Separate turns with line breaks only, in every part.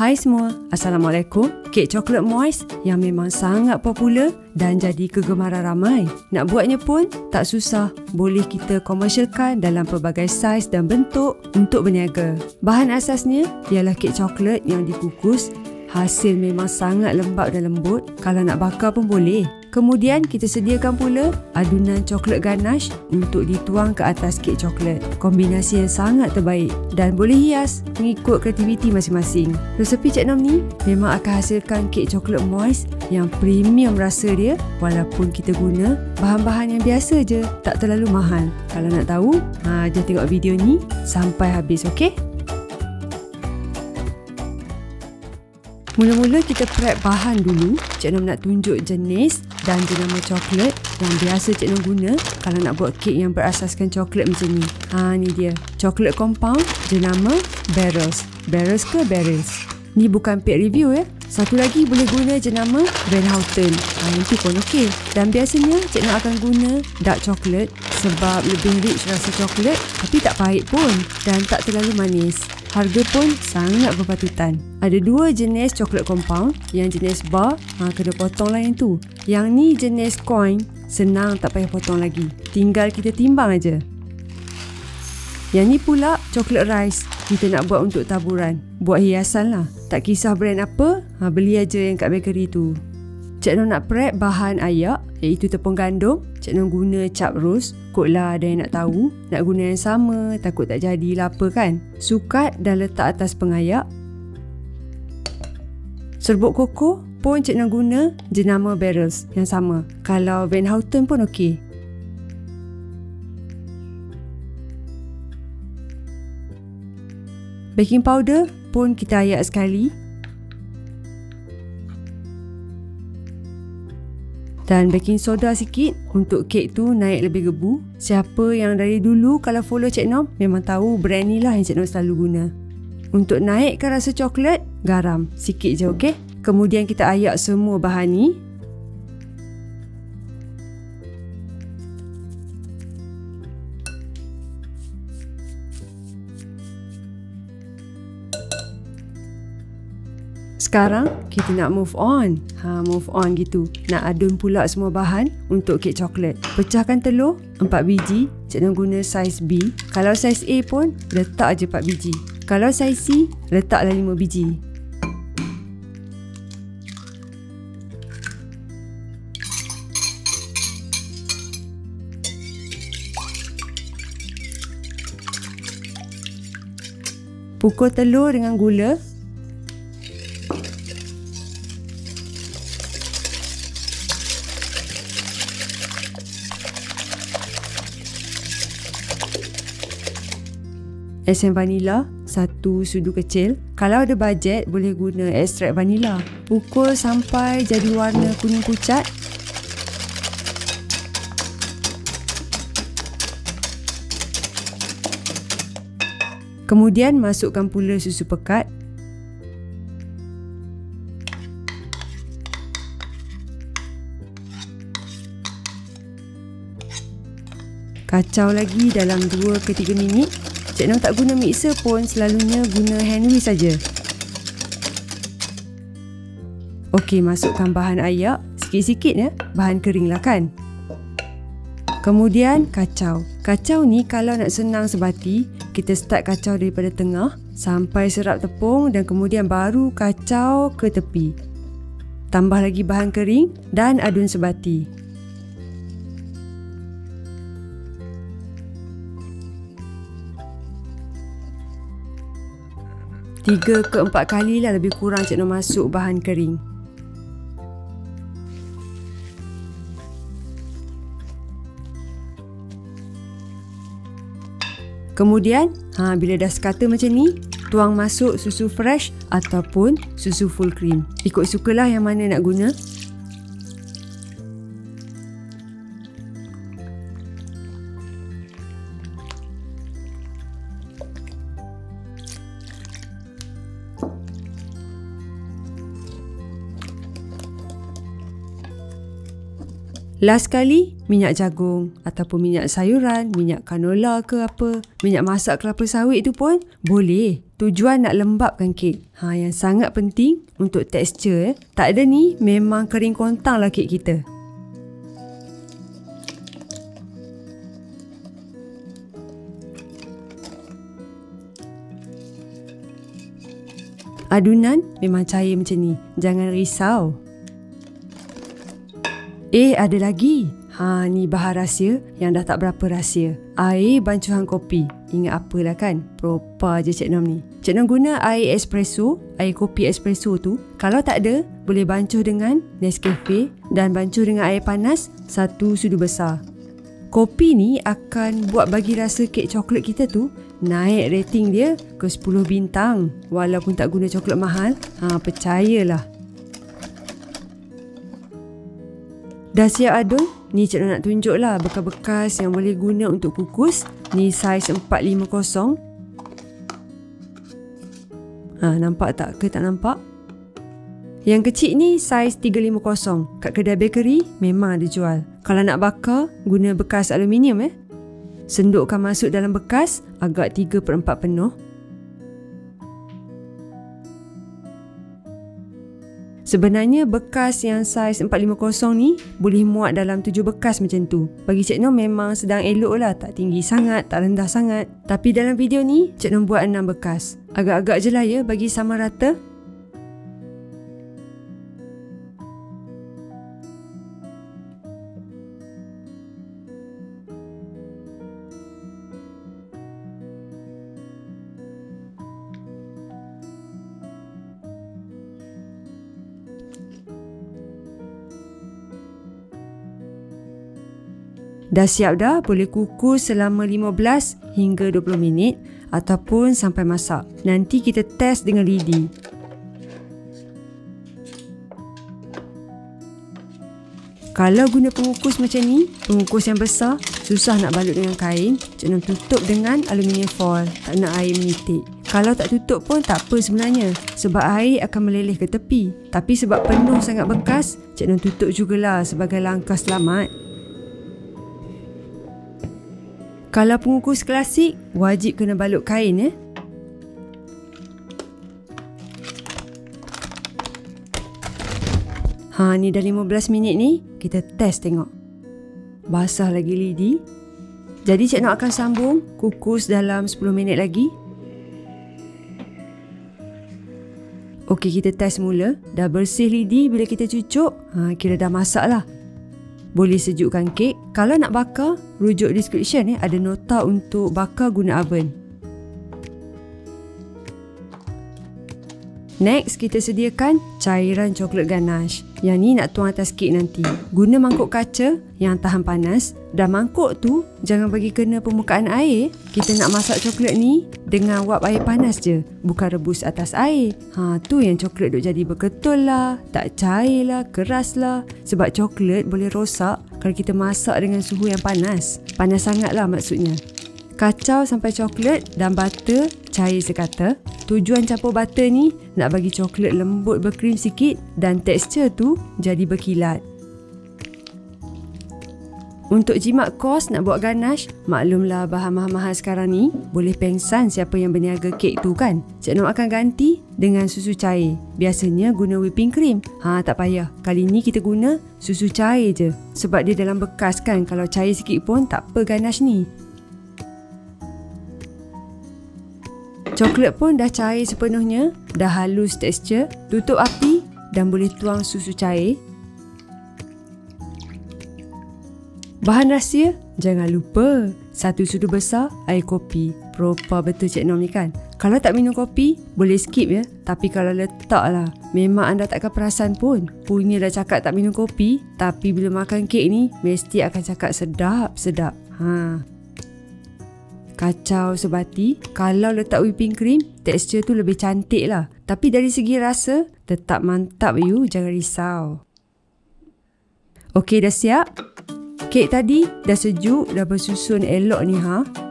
Hai semua, Assalamualaikum. Kek coklat moist yang memang sangat popular dan jadi kegemaran ramai. Nak buatnya pun tak susah. Boleh kita komersialkan dalam pelbagai saiz dan bentuk untuk berniaga. Bahan asasnya ialah kek coklat yang dikukus. Hasil memang sangat lembap dan lembut. Kalau nak bakar pun boleh. Kemudian kita sediakan pula adunan coklat ganache untuk dituang ke atas kek coklat. Kombinasi yang sangat terbaik dan boleh hias mengikut kreativiti masing-masing. Resepi Cik Nom ni memang akan hasilkan kek coklat moist yang premium rasa dia walaupun kita guna bahan-bahan yang biasa je, tak terlalu mahal. Kalau nak tahu, ha, jangan tengok video ni sampai habis, okey? Mula-mula kita prep bahan dulu. Cik Nom nak tunjuk jenis dan jenama coklat yang biasa Cik Nom guna kalau nak buat kek yang berasaskan coklat macam ni. Ha ni dia. Coklat compound jenama Barrels. Barrels ke Barrels? Ni bukan paid review ya. Satu lagi boleh guna jenama Van Houten. Ha, nanti pun okey. Dan biasanya Cik Nom akan guna dark chocolate sebab lebih rich rasa coklat tapi tak pahit pun dan tak terlalu manis. Harga pun sangat berpatutan. Ada dua jenis coklat compound. Yang jenis bar, ha, kena potong lah yang tu. Yang ni jenis coin, senang tak payah potong lagi. Tinggal kita timbang aja. Yang ni pula coklat rice. Kita nak buat untuk taburan. Buat hiasan lah. Tak kisah brand apa, ha, beli aja yang kat bakery tu. Cik Noh nak prep bahan ayak iaitu tepung gandum. Cik Noh guna cap rose. Kotlah ada yang nak tahu. Nak guna yang sama, takut tak jadi apa kan. Sukat dan letak atas pengayak. Serbuk koko pun Cik Noh guna jenama barrels yang sama. Kalau Van Houten pun okey. Baking powder pun kita ayak sekali dan baking soda sikit untuk kek tu naik lebih gebu. Siapa yang dari dulu kalau follow Cik Nom memang tahu brand ni lah yang Cik Nom selalu guna. Untuk naikkan rasa coklat, garam sikit je okey. Kemudian kita ayak semua bahan ni Sekarang kita nak move on. Ha, move on gitu. Nak adun pula semua bahan untuk kek coklat. Pecahkan telur 4 biji. Cik nak guna saiz B. Kalau saiz A pun letak aja 4 biji. Kalau saiz C letaklah 5 biji. Pukul telur dengan gula Esen vanila satu sudu kecil. Kalau ada bajet boleh guna ekstrak vanila. Pukul sampai jadi warna kuning pucat. Kemudian masukkan pula susu pekat. Kacau lagi dalam 2 ke 3 minit Cik Nom tak guna mixer pun selalunya guna hand whisk saja. Okey, masukkan bahan ayak sikit-sikit ya. Bahan kering lah kan. Kemudian kacau. Kacau ni kalau nak senang sebati, kita start kacau daripada tengah sampai serap tepung dan kemudian baru kacau ke tepi. Tambah lagi bahan kering dan adun sebati. 3 ke 4 kali lah lebih kurang Cik Noh masuk bahan kering. Kemudian, ha, bila dah sekata macam ni, tuang masuk susu fresh ataupun susu full cream. Ikut sukalah yang mana nak guna. Last kali, minyak jagung ataupun minyak sayuran, minyak canola ke apa, minyak masak kelapa sawit tu pun boleh. tujuan nak lembapkan kek. Ha, yang sangat penting untuk tekstur. Eh. Tak ada ni, memang kering kontang lah kek kita. Adunan memang cair macam ni. Jangan risau. Eh, ada lagi. Ha, ni bahan rahsia yang dah tak berapa rahsia. Air bancuhan kopi. Ingat apalah kan? Propa je Cik Nom ni. Cik Nom guna air espresso, air kopi espresso tu. Kalau tak ada, boleh bancuh dengan Nescafe dan bancuh dengan air panas satu sudu besar. Kopi ni akan buat bagi rasa kek coklat kita tu naik rating dia ke 10 bintang. Walaupun tak guna coklat mahal, ha, percayalah. Dah siap adun? Ni cikgu nak tunjuk lah bekas-bekas yang boleh guna untuk kukus. Ni saiz 450. Ha, nampak tak ke tak nampak? Yang kecil ni saiz 350. Kat kedai bakery memang ada jual. Kalau nak bakar, guna bekas aluminium eh. Sendukkan masuk dalam bekas agak 3 per 4 penuh. Sebenarnya bekas yang saiz 450 ni boleh muat dalam 7 bekas macam tu. Bagi Cik Nom memang sedang elok lah. Tak tinggi sangat, tak rendah sangat. Tapi dalam video ni, Cik Nom buat 6 bekas. Agak-agak je lah ya bagi sama rata. Dah siap dah, boleh kukus selama 15 hingga 20 minit ataupun sampai masak. Nanti kita test dengan lidi. Kalau guna pengukus macam ni, pengukus yang besar, susah nak balut dengan kain. Kena tutup dengan aluminium foil, tak nak air menitik. Kalau tak tutup pun tak apa sebenarnya sebab air akan meleleh ke tepi. Tapi sebab penuh sangat bekas, Cik Nun tutup jugalah sebagai langkah selamat. Kalau pengukus klasik, wajib kena balut kain eh. Ha ni dah 15 minit ni, kita test tengok. Basah lagi lidi. Jadi Cik Nok akan sambung kukus dalam 10 minit lagi. Okey, kita test mula. Dah bersih lidi bila kita cucuk. Ha, kira dah masak lah. Boleh sejukkan kek. Kalau nak bakar, rujuk description eh, ada nota untuk bakar guna oven. Next, kita sediakan cairan coklat ganache. Yang ni nak tuang atas kek nanti. Guna mangkuk kaca yang tahan panas. Dan mangkuk tu, jangan bagi kena permukaan air. Kita nak masak coklat ni dengan wap air panas je. Bukan rebus atas air. Ha, tu yang coklat duk jadi berketul lah. Tak cair lah, keras lah. Sebab coklat boleh rosak kalau kita masak dengan suhu yang panas. Panas sangat lah maksudnya. Kacau sampai coklat dan butter cair sekata. Tujuan campur butter ni nak bagi coklat lembut berkrim sikit dan tekstur tu jadi berkilat. Untuk jimat kos nak buat ganache, maklumlah bahan mahal-mahal sekarang ni boleh pengsan siapa yang berniaga kek tu kan. Cik Nom akan ganti dengan susu cair. Biasanya guna whipping cream. Ha tak payah. Kali ni kita guna susu cair je. Sebab dia dalam bekas kan kalau cair sikit pun tak apa ganache ni. Coklat pun dah cair sepenuhnya, dah halus tekstur. Tutup api dan boleh tuang susu cair. Bahan rahsia, jangan lupa satu sudu besar air kopi. Propa betul Cik Nom ni kan? Kalau tak minum kopi, boleh skip ya. Tapi kalau letak lah, memang anda takkan perasan pun. Punya dah cakap tak minum kopi, tapi bila makan kek ni, mesti akan cakap sedap-sedap. Ha, kacau sebati. Kalau letak whipping cream, tekstur tu lebih cantik lah. Tapi dari segi rasa, tetap mantap you, jangan risau. Okey, dah siap? Kek tadi dah sejuk, dah bersusun elok ni ha.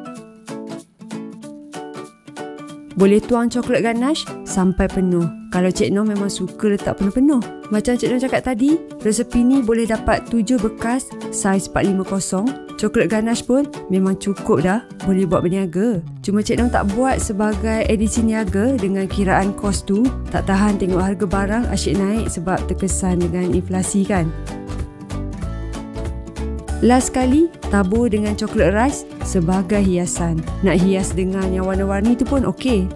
Boleh tuang coklat ganache sampai penuh. Kalau Cik Noh memang suka letak penuh-penuh. Macam Cik Noh cakap tadi, resepi ni boleh dapat 7 bekas saiz 450. Coklat ganache pun memang cukup dah boleh buat berniaga. Cuma Cik Noh tak buat sebagai edisi niaga dengan kiraan kos tu. Tak tahan tengok harga barang asyik naik sebab terkesan dengan inflasi kan. Last sekali, tabur dengan coklat rice sebagai hiasan. Nak hias dengan yang warna-warni tu pun okey.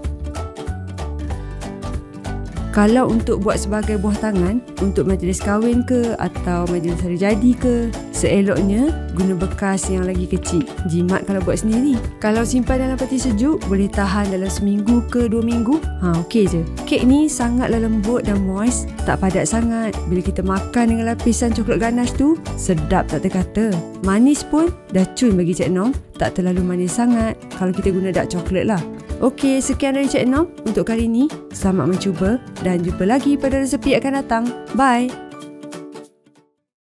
Kalau untuk buat sebagai buah tangan untuk majlis kahwin ke atau majlis hari jadi ke, seeloknya guna bekas yang lagi kecil. Jimat kalau buat sendiri. Kalau simpan dalam peti sejuk, boleh tahan dalam seminggu ke dua minggu. Ha, okey je. Kek ni sangatlah lembut dan moist, tak padat sangat. Bila kita makan dengan lapisan coklat ganache tu, sedap tak terkata. Manis pun dah cun bagi Cik Nom, tak terlalu manis sangat kalau kita guna dark coklat lah. Okey, sekian dari Cik Nom untuk kali ini. Selamat mencuba dan jumpa lagi pada resepi akan datang. Bye!